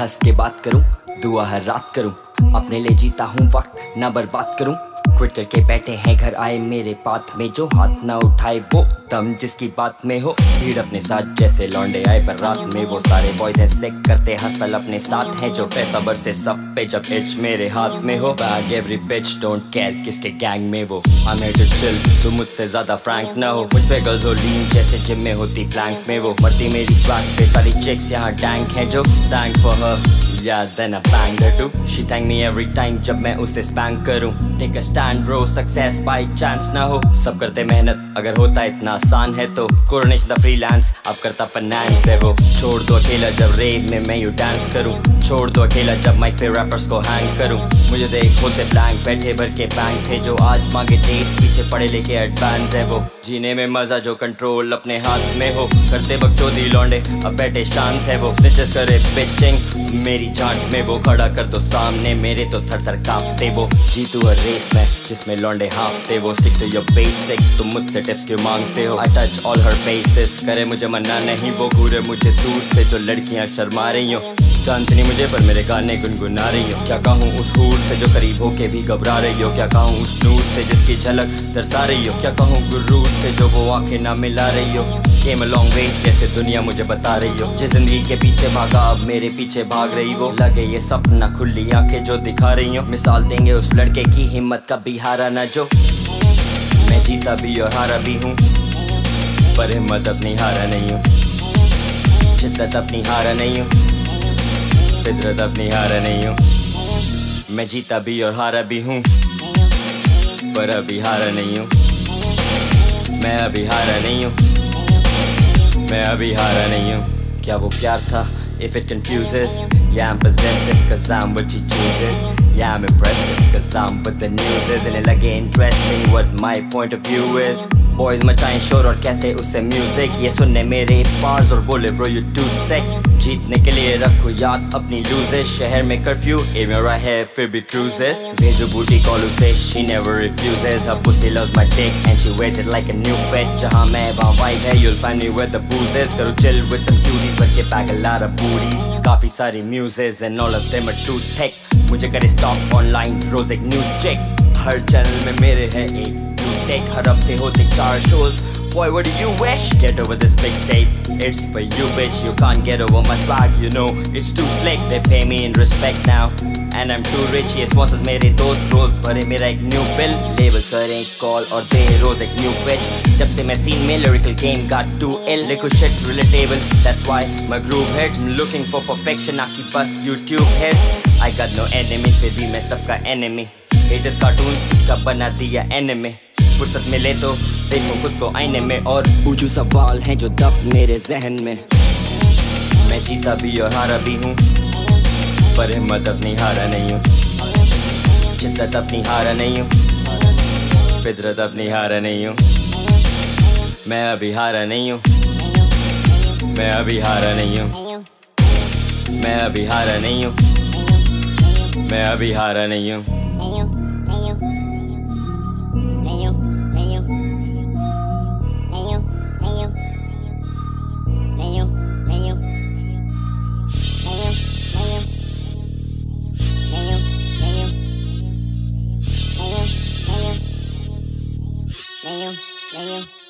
हंस के बात करूँ, दुआ हर रात करूँ। अपने लिए जीता हूँ वक्त, ना बर्बाद करूँ। क्विट करके बैठे हैं, घर आए मेरे पाथ में। जो हाथ ना उठाए, वो दम जिसकी बात में हो। भीड़ अपने साथ, जैसे लौंडे आए पर रात में। वो सारे बॉयज़ ऐसे करते हसल अपने साथ हैं। जो पैसा बर से सब पे, जब एच मेरे हाथ में हो। Bag every pitch don't care किसके गैंग में वो। आई मेड टू चिल तू मुझसे ज़्यादा फ्रैंक ना हो। मुझ पे गर्ल्स हो लीन जैसे जिम में होती प्लैंक में वो। मरती मेरी स्वैग पे, सारी चिक्स यहाँ टैंक है जो sank for her Yeah, then I banged her too. She thank me every time जब मैं उसे स्पैंक करूँ. Take a stand bro, success by chance ना हो. सब करते मेहनत अगर होता इतना आसान है तो कुरनिश द फ्रीलांस अब करता फाइनेंस है वो छोड़ दो अकेला जब रेव में मैं यू डांस करूँ छोड़ दो अकेला जब माइक पे रैपर्स को हैंग करूँ। मुझे देख, होते ब्लैंक बैठे भर के बैंक थे जो आज मांगे डेट्स पीछे पड़े लेके एडवांस है वो। जीने में मज़ा जो कंट्रोल अपने हाथ में हो। करते बकचोदी लौंडे, अब बैठे शांत है वो। स्निचेस करे पिचिंग मेरी जांट में वो। खड़ा कर दो सामने, मेरे तो थर थर कांपते वो। जीतू हर रेस में, जिसमें लौंडे हाफते वो। सिक टू योर बेसिक तुम मुझसे टिप्स क्यों मांगते हो? I touch all her basis करे मुझे मना नहीं वो। घूरे मुझे दूर से जो लड़कियाँ शर्मा रही हो। जानती नहीं मुझे, पर मेरे गाने गुनगुना रही हो। क्या कहूँ उस हूर से जो करीब होके भी घबरा रही हो? क्या कहूँ उस नूर से जिसकी झलक दर्शा रही हो? क्या कहूँ गुरूर से जो वो आँखें ना मिला रही हो? केम लॉन्ग वे जैसे दुनिया मुझे बता रही हो। जिस ज़िंदगी के पीछे भागा, अब मेरे पीछे भाग रही वो लगे ये सपना खुली आँखें जो दिखा रही हो। मिसाल देंगे उस लड़के की हिम्मत का भी हारा ना जो। मैं जीता भी और हारा भी हूँ, पर हिम्मत अपनी हारा नहीं हूँ। शिद्दत अपनी हारा नहीं हूँ। फितरत अपनी हारा नहीं हूँ। मैं जीता भी और हारा भी हूँ पर अभी हारा नहीं हूँ। मैं अभी हारा नहीं हूँ मैं अभी हारा नहीं हूँ। क्या वो प्यार था? If it confuses Yeah, I'm possessive cause I'm what she chooses. Yeah, I'm impressive cause I'm what the news is And it like interesting what my point of view is Boys मचाएँ शोर और कहते उसे music ये सुनने मेरे parse और बोले bro you to सेक जीतने के लिए रखो याद अपनी लूजेस शहर में कर्फ्यू ए मेरा है फिर भी क्रूजेस भेजो बूटी कॉल उसे she never refuses her pussy loves my dick and she wears it like a new fit जहाँ मैं वहाँ वाइब है you'll find me where the booze is करो chill with some cuties but get back a lot of booties काफ़ी सारी muses and all of them are too thick मुझे करे stock online रोज एक न्यूज़ चेक हर channel में मेरे हैं एक। टेक हर हफ्ते होते चार shows Boy, what do you wish? Get over this big state. It's for you, bitch. You can't get over my swag, you know. It's too slick. They pay me in respect now. And I'm too rich. ये sponsors मेरे दोस्त रोज भरे मेरा एक new bill labels करें call और दे रोज एक न्यू पिच जब से मैं सीन में lyrical game got too ill लिखो shit relatable that's why my groove hits looking for perfection आकी बस YouTube hits I got no enemies फिर भी मैं सबका enemy haters cartoons का बना दिया enemy फुर्सत मिले तो देखो खुद को आईने में और पूछू सवाल हैं जो दब मेरे जहन में। मैं जीता भी और हारा भी हूँ, पर हिम्मत अपनी हारा नहीं हूँ। शिद्दत अपनी हारा नहीं हूँ, फितरत अपनी हारा नहीं हूँ। मैं अभी हारा नहीं हूँ, मैं अभी हारा नहीं हूँ। मैं अभी हारा नहीं हूँ, मैं अभी हारा नहीं हूँ। Damn.